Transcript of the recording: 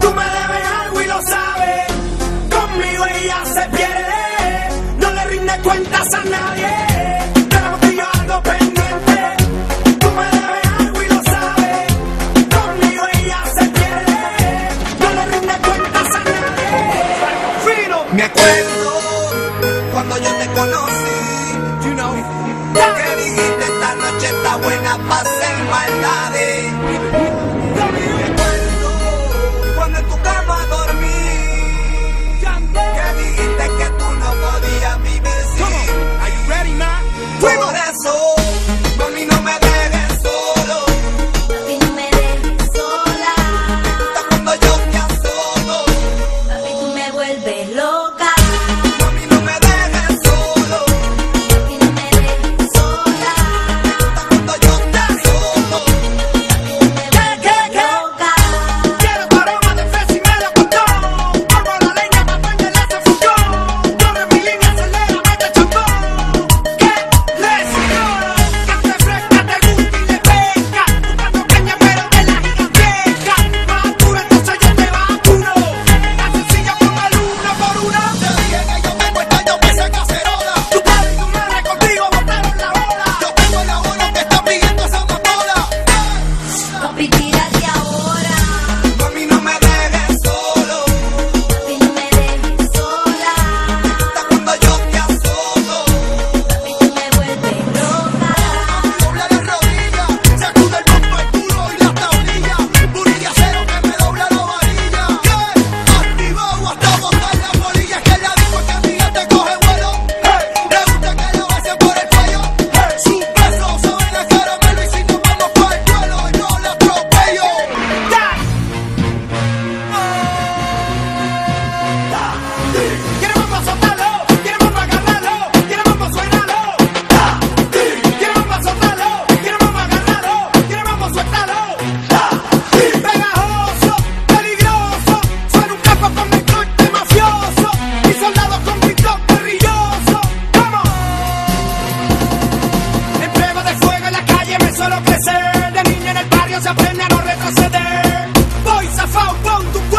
Tú me debes algo y lo sabes. Conmigo ella se pierde. No le rindes cuentas a nadie. Tengo que yo ando pendiente. Tú me debes algo y lo sabes. Conmigo ella se pierde. No le rindes cuentas a nadie. Me acuerdo cuando yo te conocí. ¿Ya que dijiste esta noche? Esta buena paz de maldades. solo crecer. De niño en el barrio se aprende a no retroceder. Voy zafao con tu